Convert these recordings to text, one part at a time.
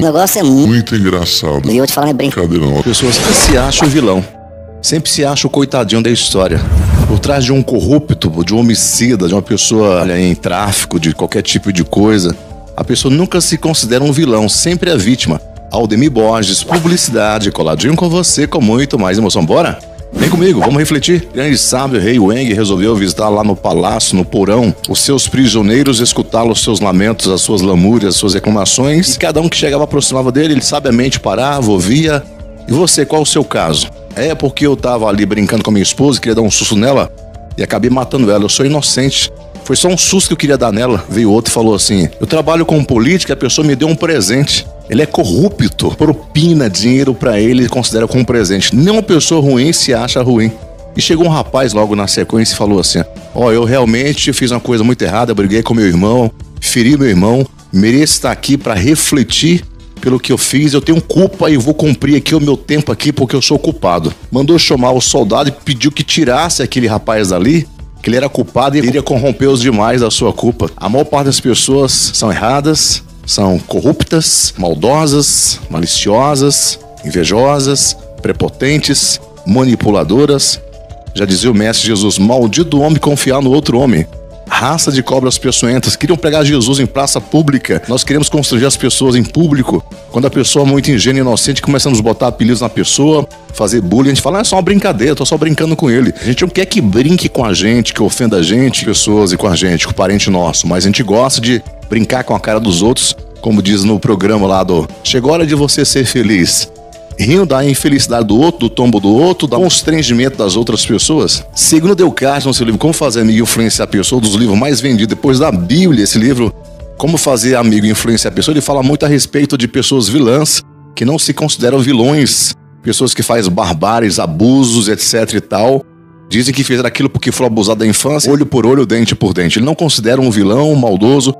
O negócio é muito. Muito engraçado. E eu vou te falar, não é brincadeira. Não. Pessoas que se acham o vilão. Sempre se acha o coitadinho da história. Por trás de um corrupto, de um homicida, de uma pessoa olha, em tráfico, de qualquer tipo de coisa, a pessoa nunca se considera um vilão, sempre é vítima. Aldemir Borges, publicidade, coladinho com você, com muito mais emoção. Bora? Vem comigo, vamos refletir. Grande sábio Rei Wang resolveu visitar lá no palácio, no porão, os seus prisioneiros, escutá-los, os seus lamentos, as suas lamúrias, as suas reclamações. E cada um que chegava aproximava dele, ele sabiamente parava, ouvia. E você, qual o seu caso? É porque eu tava ali brincando com a minha esposa, queria dar um susto nela e acabei matando ela. Eu sou inocente. Foi só um susto que eu queria dar nela. Veio outro e falou assim: Eu trabalho com política, a pessoa me deu um presente. Ele é corrupto, propina dinheiro para ele e considera como um presente. Nenhuma pessoa ruim se acha ruim. E chegou um rapaz logo na sequência e falou assim: Ó, oh, eu realmente fiz uma coisa muito errada, briguei com meu irmão, feri meu irmão, mereço estar aqui para refletir pelo que eu fiz, eu tenho culpa e vou cumprir aqui o meu tempo aqui porque eu sou culpado. Mandou chamar o soldado e pediu que tirasse aquele rapaz dali que ele era culpado e iria corromper os demais da sua culpa. A maior parte das pessoas são erradas, são corruptas, maldosas, maliciosas, invejosas, prepotentes, manipuladoras. Já dizia o mestre Jesus: maldito homem confiar no outro homem raça de cobras peçonhentas, queriam pregar Jesus em praça pública. Nós queremos constranger as pessoas em público. Quando a pessoa é muito ingênua e inocente, começamos a botar apelidos na pessoa, fazer bullying, a gente fala, ah, é só uma brincadeira, tô só brincando com ele. A gente não quer que brinque com a gente, que ofenda a gente, pessoas e com a gente, com o parente nosso, mas a gente gosta de brincar com a cara dos outros, como diz no programa lá do Chegou a hora de você ser feliz rindo da infelicidade do outro, do tombo do outro, do constrangimento das outras pessoas. Segundo Delcarte, no seu livro Como Fazer Amigo e Influenciar a Pessoa, dos livros mais vendidos depois da Bíblia, esse livro, Como Fazer Amigo e Influenciar a Pessoa, ele fala muito a respeito de pessoas vilãs que não se consideram vilões, pessoas que fazem barbáries, abusos, etc e tal. Dizem que fizeram aquilo porque foram abusados da infância, olho por olho, dente por dente. Ele não considera um vilão, um maldoso.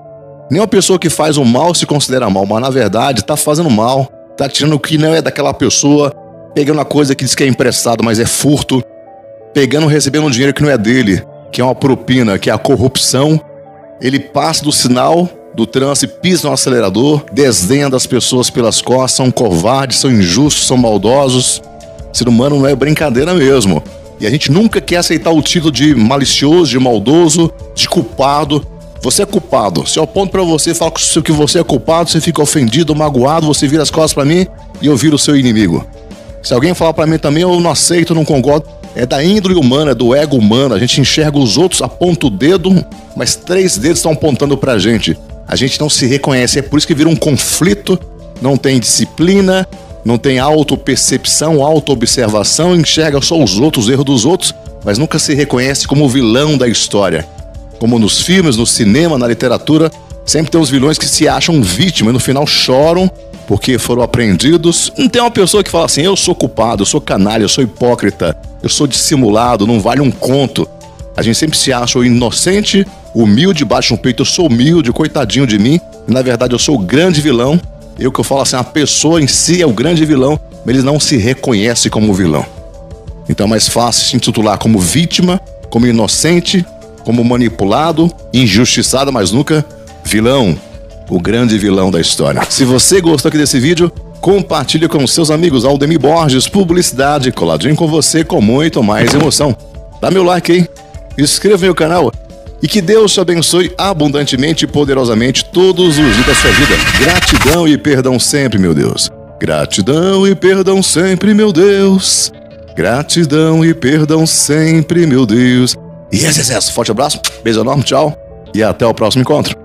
Nem uma pessoa que faz o mal se considera mal, mas na verdade está fazendo mal tá tirando o que não é daquela pessoa, pegando uma coisa que diz que é emprestado, mas é furto, pegando, recebendo um dinheiro que não é dele, que é uma propina, que é a corrupção. Ele passa do sinal do trânsito, pisa no acelerador, desdenha das pessoas pelas costas, são covardes, são injustos, são maldosos. Ser humano não é brincadeira mesmo. E a gente nunca quer aceitar o título de malicioso, de maldoso, de culpado. Você é culpado. Se eu aponto para você e falo que você é culpado, você fica ofendido, magoado, você vira as costas para mim e eu viro o seu inimigo. Se alguém falar para mim também, eu não aceito, não concordo. É da índole humana, é do ego humano. A gente enxerga os outros, aponta o dedo, mas três dedos estão apontando pra gente. A gente não se reconhece. É por isso que vira um conflito, não tem disciplina, não tem autopercepção, autoobservação, enxerga só os outros, os erros dos outros, mas nunca se reconhece como o vilão da história como nos filmes, no cinema, na literatura, sempre tem os vilões que se acham vítimas e no final choram porque foram apreendidos. Não tem uma pessoa que fala assim: eu sou culpado, eu sou canalha, eu sou hipócrita, eu sou dissimulado, não vale um conto. A gente sempre se acha o inocente, humilde, baixa um peito, eu sou humilde, coitadinho de mim. E, na verdade, eu sou o grande vilão. Eu que eu falo assim, a pessoa em si é o grande vilão, mas ele não se reconhece como vilão. Então é mais fácil se intitular como vítima, como inocente, como manipulado, injustiçado, mas nunca vilão, o grande vilão da história. Se você gostou aqui desse vídeo, compartilhe com seus amigos. Aldemir Borges, publicidade, coladinho com você com muito mais emoção. Dá meu like aí, inscreva no canal e que Deus te abençoe abundantemente e poderosamente todos os dias da sua vida. Gratidão e perdão sempre, meu Deus. Gratidão e perdão sempre, meu Deus. Gratidão e perdão sempre, meu Deus. E esse é Forte abraço, beijo enorme, tchau e até o próximo encontro.